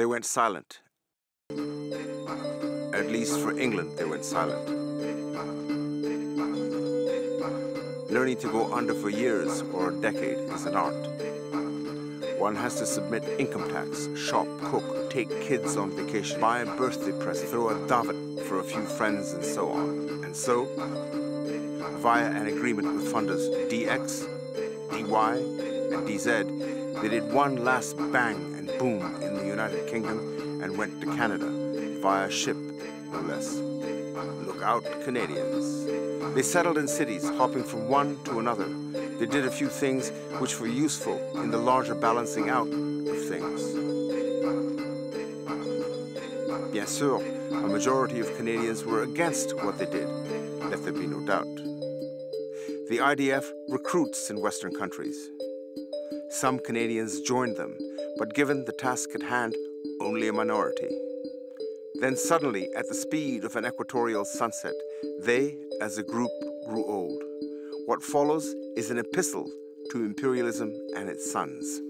They went silent. At least for England, they went silent. Learning to go under for years or a decade is an art. One has to submit income tax, shop, cook, take kids on vacation, buy a birthday present, throw a davet for a few friends, and so on. And so, via an agreement with funders DX, DY, and DZ, they did one last bang and boom in the United Kingdom and went to Canada via ship, no less. Look out, Canadians. They settled in cities, hopping from one to another. They did a few things which were useful in the larger balancing out of things. Bien sûr, a majority of Canadians were against what they did, let there be no doubt. The IDF recruits in Western countries. Some Canadians joined them, but given the task at hand, only a minority. Then suddenly, at the speed of an equatorial sunset, they, as a group, grew old. What follows is an epistle to imperialism and its sons.